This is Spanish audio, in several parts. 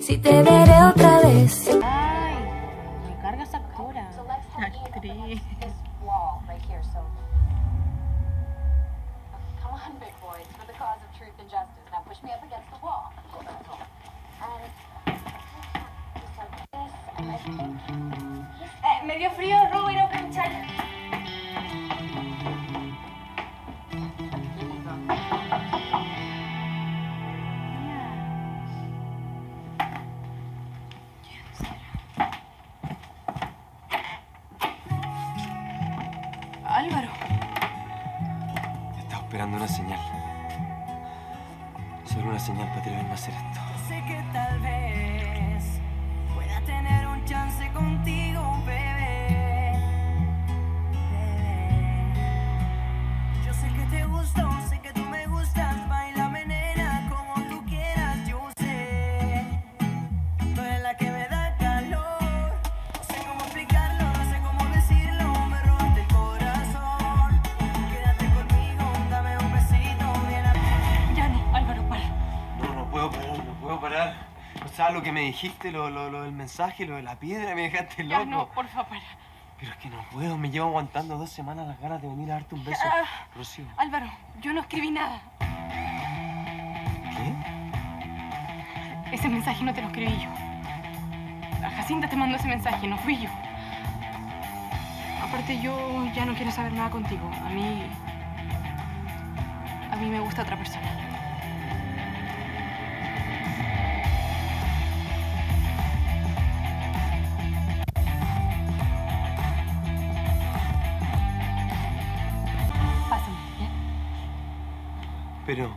si te veré otra vez. Ay, me carga esa actora. Actriz. wall right here, so. Come Esperando una señal. Solo una señal para atreverme a hacer esto. Puedo parar. O sea, lo que me dijiste, lo, lo, lo del mensaje, lo de la piedra, me dejaste loco. Ya no, porfa, para. Pero es que no puedo, me llevo aguantando dos semanas las ganas de venir a darte un beso. Ah. Rocío. Álvaro, yo no escribí nada. ¿Qué? Ese mensaje no te lo escribí yo. La Jacinta te mandó ese mensaje, no fui yo. Aparte, yo ya no quiero saber nada contigo. A mí. A mí me gusta otra persona. Pero...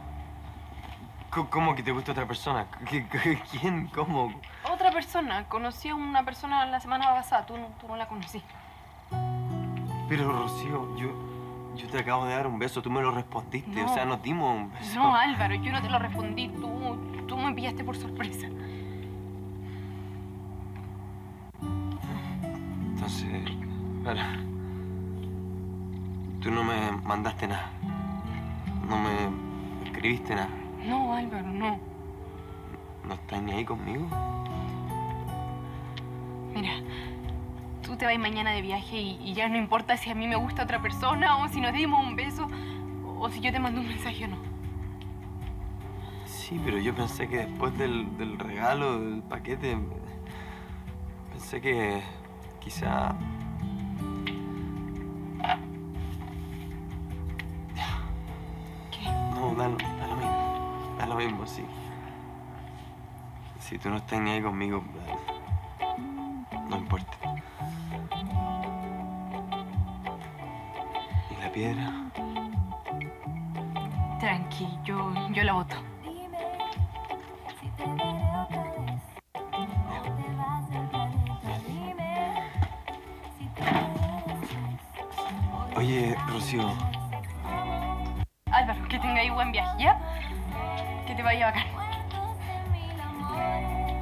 ¿Cómo que te gusta otra persona? ¿Qué- qué- ¿Quién? ¿Cómo? Otra persona. Conocí a una persona la semana pasada. Tú, no- tú no la conocí. Pero, Rocío, yo... Yo te acabo de dar un beso, tú me lo respondiste. No. O sea, nos dimos un beso. No, Álvaro, yo no te lo respondí. Tú, tú me pillaste por sorpresa. Entonces, para. Tú no me mandaste nada. No me escribiste nada. No, Álvaro, no. ¿No estás ni ahí conmigo? Mira, tú te vas mañana de viaje y, y ya no importa si a mí me gusta otra persona o si nos dimos un beso o si yo te mando un mensaje o no. Sí, pero yo pensé que después del, del regalo, del paquete, pensé que quizá... mismo. Sí. Si tú no estás ni ahí conmigo, no importa. ¿Y la piedra? Tranqui, yo, la si si después. Oye, Rocío, Álvaro, que tengáis buen viaje, ¿ya? Que te vaya bacán. Amores,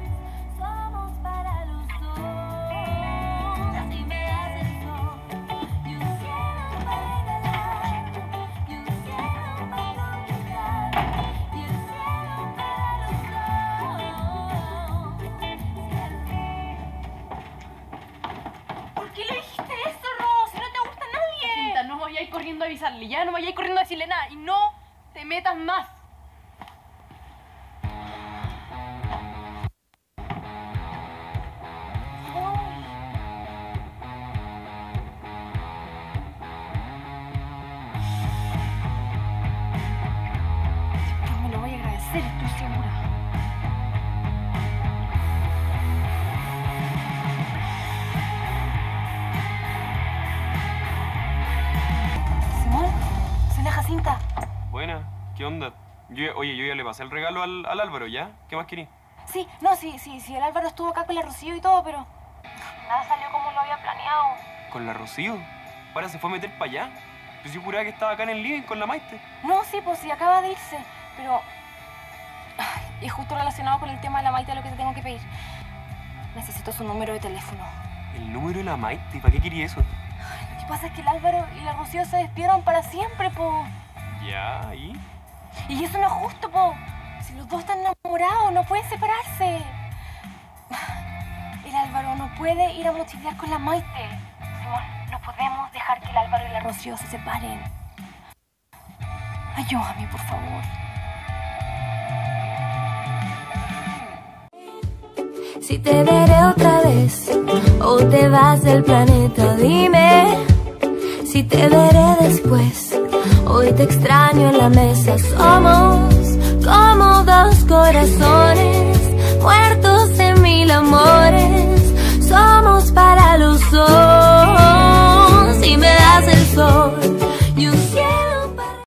somos para los cielo para un cielo para no te gusta nadie. No vayáis corriendo a avisarle, ya no vayáis corriendo a decirle nada y no te metas más. ¿Qué onda? Yo- oye, yo ya le pasé el regalo al, al Álvaro, ¿ya? ¿Qué más querí? Sí, no, sí, sí, sí, el Álvaro estuvo acá con la Rocío y todo, pero nada salió como lo había planeado. ¿Con la Rocío? ¿Para se fue a meter para allá? Pues yo juraba que estaba acá en el living con la Maite. No, sí, pues sí, acaba de irse, pero ay, es justo relacionado con el tema de la Maite lo que te tengo que pedir. Necesito su número de teléfono. ¿El número de la Maite? ¿Para qué quería eso? Lo que pasa es que el Álvaro y la Rocío se despidieron para siempre, po. Ya, ¿y? Y eso no es justo, po. Si los dos están enamorados, no pueden separarse. puede ir a mochilear con la Maite. Simón, no podemos dejar que el Álvaro y la Rocío se separen. Ayúdame, por favor. Si te veré otra vez o te vas del planeta, dime. Si te veré después, hoy te extraño en la mesa. Somos como dos corazones